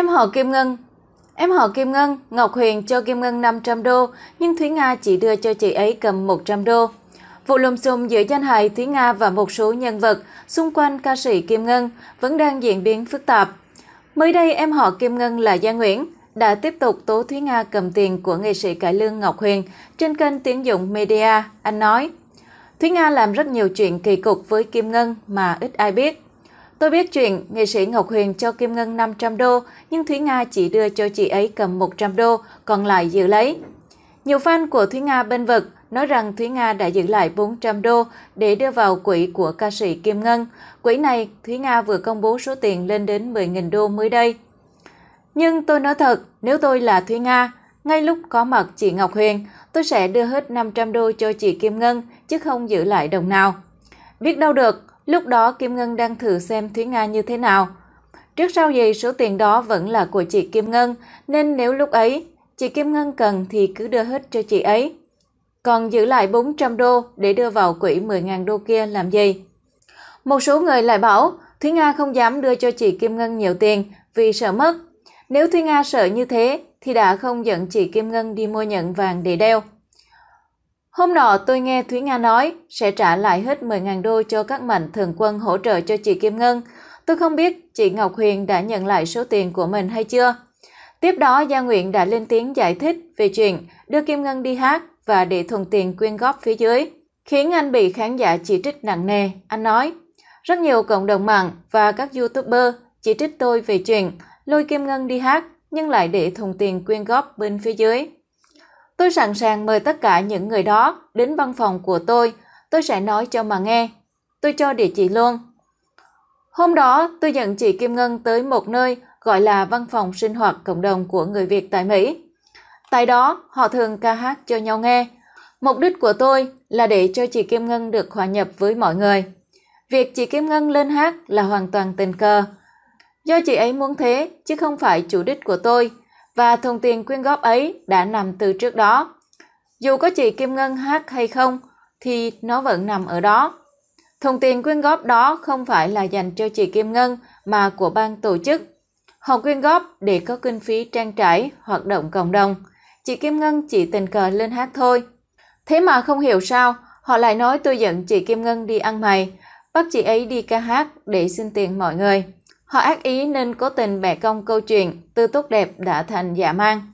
Em họ Kim Ngân Em họ Kim Ngân, Ngọc Huyền cho Kim Ngân 500 đô, nhưng Thúy Nga chỉ đưa cho chị ấy cầm 100 đô. Vụ lùm xùm giữa danh hài Thúy Nga và một số nhân vật xung quanh ca sĩ Kim Ngân vẫn đang diễn biến phức tạp. Mới đây, em họ Kim Ngân là Gia Nguyễn đã tiếp tục tố Thúy Nga cầm tiền của nghệ sĩ cải lương Ngọc Huyền trên kênh Tiếng Dụng Media. Anh nói, Thúy Nga làm rất nhiều chuyện kỳ cục với Kim Ngân mà ít ai biết. Tôi biết chuyện nghệ sĩ Ngọc Huyền cho Kim Ngân 500 đô, nhưng Thúy Nga chỉ đưa cho chị ấy cầm 100 đô, còn lại giữ lấy. Nhiều fan của Thúy Nga bên vực nói rằng Thúy Nga đã giữ lại 400 đô để đưa vào quỹ của ca sĩ Kim Ngân. Quỹ này, Thúy Nga vừa công bố số tiền lên đến 10.000 đô mới đây. Nhưng tôi nói thật, nếu tôi là Thúy Nga, ngay lúc có mặt chị Ngọc Huyền, tôi sẽ đưa hết 500 đô cho chị Kim Ngân, chứ không giữ lại đồng nào. Biết đâu được, lúc đó Kim Ngân đang thử xem Thúy Nga như thế nào. Trước sau gì số tiền đó vẫn là của chị Kim Ngân, nên nếu lúc ấy chị Kim Ngân cần thì cứ đưa hết cho chị ấy. Còn giữ lại 400 đô để đưa vào quỹ 10.000 đô kia làm gì? Một số người lại bảo Thúy Nga không dám đưa cho chị Kim Ngân nhiều tiền vì sợ mất. Nếu Thúy Nga sợ như thế thì đã không dẫn chị Kim Ngân đi mua nhận vàng để đeo. Hôm nọ tôi nghe Thúy Nga nói sẽ trả lại hết 10.000 đô cho các mạnh thường quân hỗ trợ cho chị Kim Ngân. Tôi không biết chị Ngọc Huyền đã nhận lại số tiền của mình hay chưa. Tiếp đó Gia Nguyện đã lên tiếng giải thích về chuyện đưa Kim Ngân đi hát và để thuận tiền quyên góp phía dưới, khiến anh bị khán giả chỉ trích nặng nề. Anh nói, rất nhiều cộng đồng mạng và các youtuber chỉ trích tôi về chuyện lôi Kim Ngân đi hát nhưng lại để thùng tiền quyên góp bên phía dưới. Tôi sẵn sàng mời tất cả những người đó đến văn phòng của tôi, tôi sẽ nói cho mà nghe. Tôi cho địa chỉ luôn. Hôm đó, tôi dẫn chị Kim Ngân tới một nơi gọi là văn phòng sinh hoạt cộng đồng của người Việt tại Mỹ. Tại đó, họ thường ca hát cho nhau nghe. Mục đích của tôi là để cho chị Kim Ngân được hòa nhập với mọi người. Việc chị Kim Ngân lên hát là hoàn toàn tình cờ. Do chị ấy muốn thế, chứ không phải chủ đích của tôi, và thùng tiền quyên góp ấy đã nằm từ trước đó. Dù có chị Kim Ngân hát hay không, thì nó vẫn nằm ở đó. Thùng tiền quyên góp đó không phải là dành cho chị Kim Ngân mà của ban tổ chức. Họ quyên góp để có kinh phí trang trải hoạt động cộng đồng. Chị Kim Ngân chỉ tình cờ lên hát thôi. Thế mà không hiểu sao, họ lại nói tôi dẫn chị Kim Ngân đi ăn mày, bắt chị ấy đi ca hát để xin tiền mọi người. Họ ác ý nên cố tình bẻ cong câu chuyện từ tốt đẹp đã thành giả mang.